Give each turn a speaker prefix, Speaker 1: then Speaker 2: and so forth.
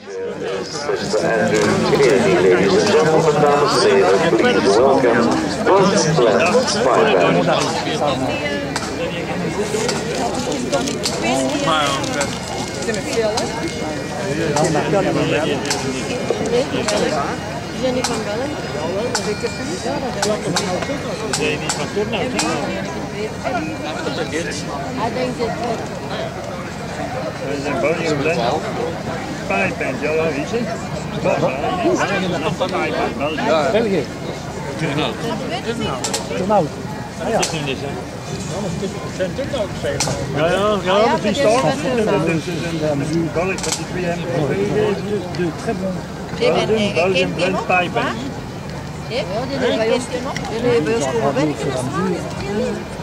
Speaker 1: Mr. Andrew ladies and gentlemen, now say please welcome I think that En dan body of land. Pipe and yellow, is it? Not the pipe, but België. Turnhout. Turnhout. Ah, ja. Dat is niet, hè? Ja, maar zijn turnhout, zeg Ja, ja, dat is toch. Dus een balk van die twee hebben
Speaker 2: de très bon.
Speaker 1: Belgium, Belgium, blend pipe. Ja, die hebben
Speaker 2: we ons kunnen